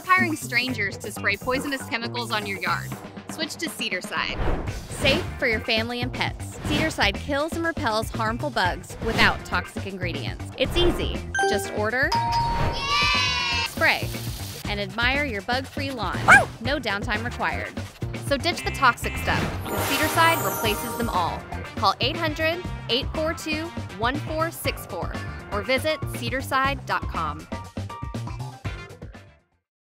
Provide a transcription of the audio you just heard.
Stop hiring strangers to spray poisonous chemicals on your yard. Switch to Cedarcide. Safe for your family and pets. Cedarcide kills and repels harmful bugs without toxic ingredients. It's easy. Just order, spray, and admire your bug-free lawn. No downtime required. So ditch the toxic stuff, Cedarcide replaces them all. Call 800 842 1464 or visit cedarcide.com.